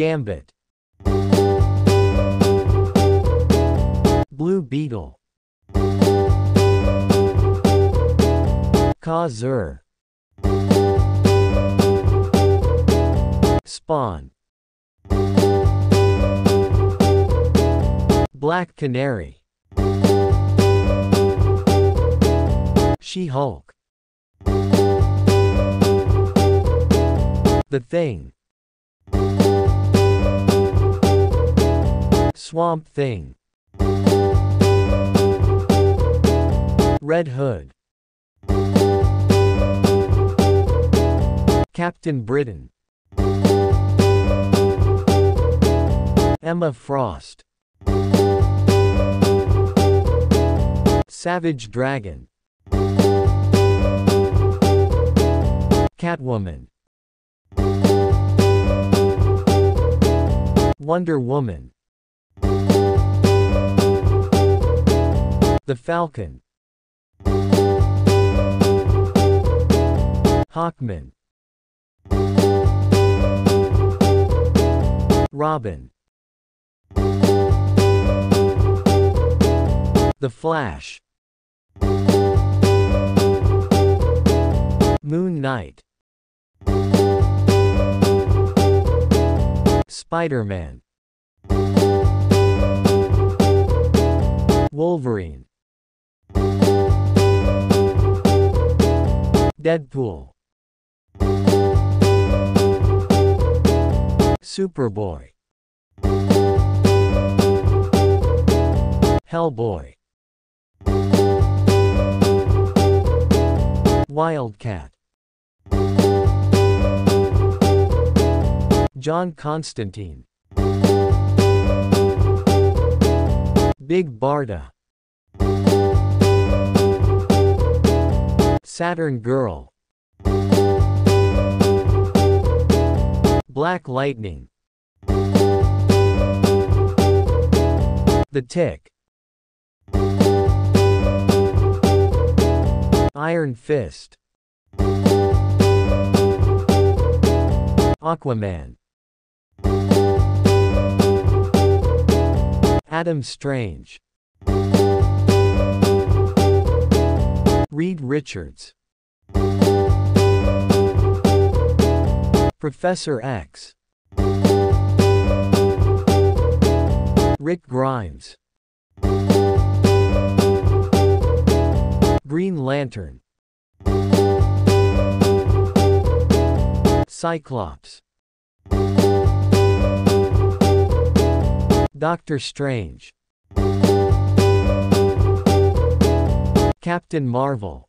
Gambit. Blue Beetle. Ka-Zar. Spawn. Black Canary. She-Hulk. The Thing. Swamp Thing. Red Hood. Captain Britain. Emma Frost. Savage Dragon. Catwoman. Wonder Woman. The Falcon. Hawkman. Robin. The Flash. Moon Knight. Spider-Man. Wolverine. Deadpool. Superboy. Hellboy. Wildcat. John Constantine. Big Barda. Saturn Girl. Black Lightning. The Tick. Iron Fist. Aquaman. Adam Strange. Reed Richards. Professor X. Rick Grimes. Green Lantern. Cyclops. Doctor Strange. Captain Marvel.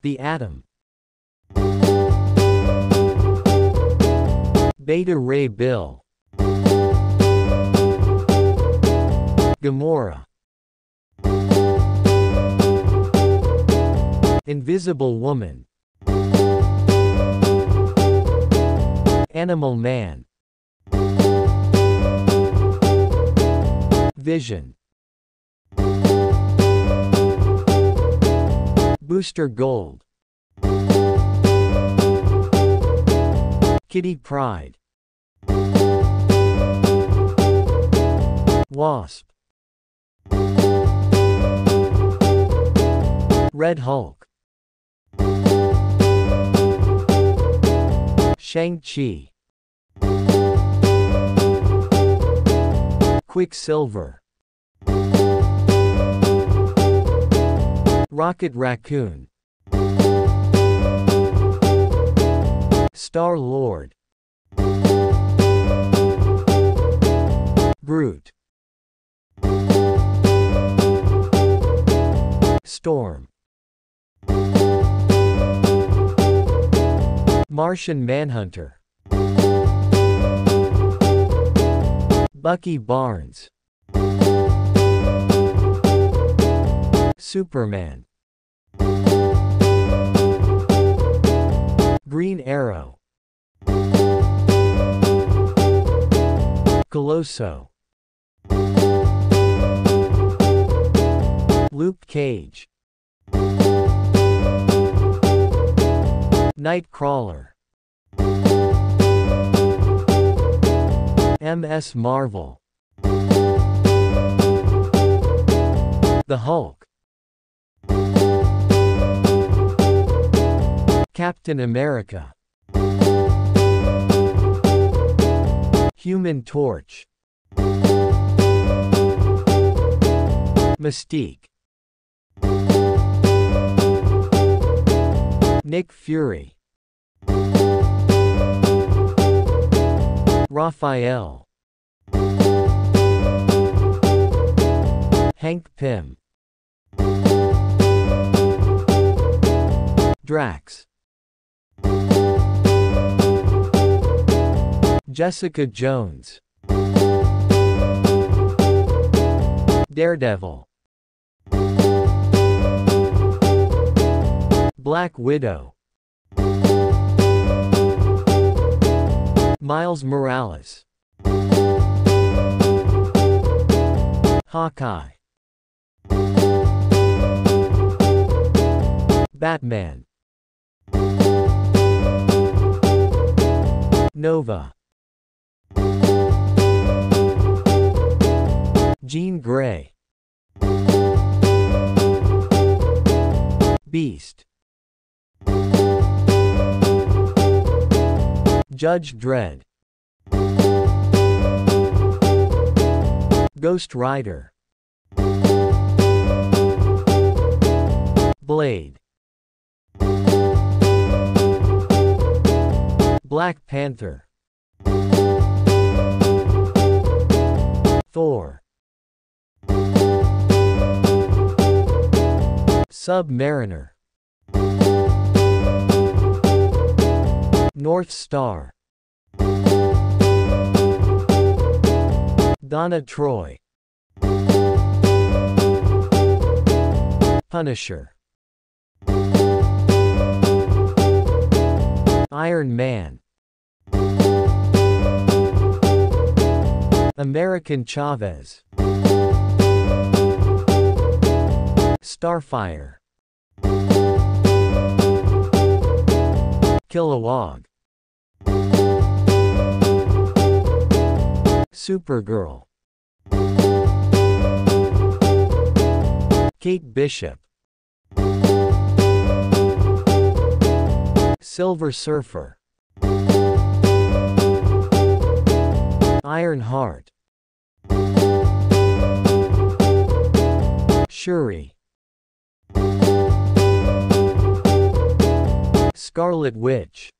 The Atom. Beta Ray Bill. Gamora. Invisible Woman. Animal Man. Vision. Booster Gold. Kitty Pryde. Wasp. Red Hulk. Shang-Chi. Quicksilver. Rocket Raccoon. Star-Lord. Groot. Storm. Martian Manhunter. Bucky Barnes. Superman. Green Arrow. Coloso Luke Cage. Nightcrawler. MS Marvel. The Hulk. Captain America. Human Torch. Mystique. Nick Fury. Raphael. Hank Pym. Drax. Jessica Jones. Daredevil. Black Widow. Miles Morales. Hawkeye. Batman. Nova. Jean Grey. Beast. Judge Dredd. Ghost Rider. Blade. Black Panther. Thor. Submariner. North Star. Donna Troy. Punisher. Iron Man. America Chavez. Starfire. Kilowog. Supergirl. Kate Bishop. Silver Surfer. Ironheart. Shuri. Scarlet Witch.